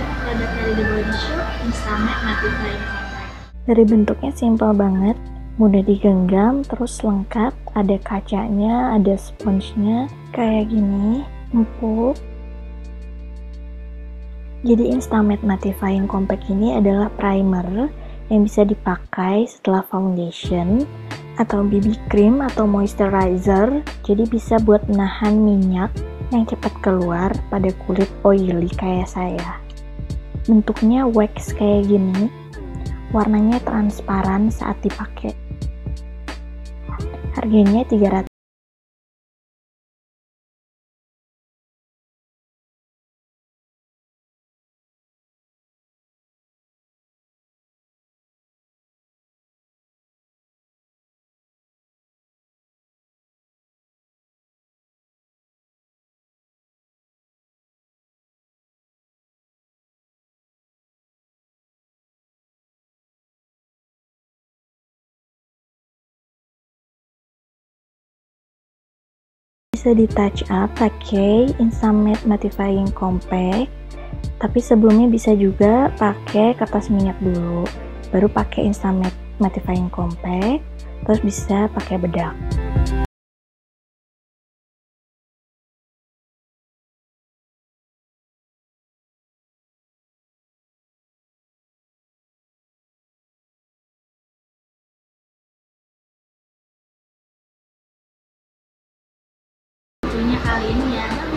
The Body Shop Compact. Dari bentuknya simple banget, mudah digenggam, terus lengkap, ada kacanya, ada sponsnya, kayak gini, empuk. Jadi Instamatte Mattifying Compact ini adalah primer yang bisa dipakai setelah foundation atau BB cream atau moisturizer. Jadi bisa buat menahan minyak yang cepat keluar pada kulit oily kayak saya. Bentuknya wax kayak gini, warnanya transparan saat dipakai. Harganya 300 bisa di touch up pakai Instamatte Mattifying Compact. Tapi sebelumnya bisa juga pakai kertas minyak dulu baru pakai Instamatte Mattifying Compact terus bisa pakai bedak Kali.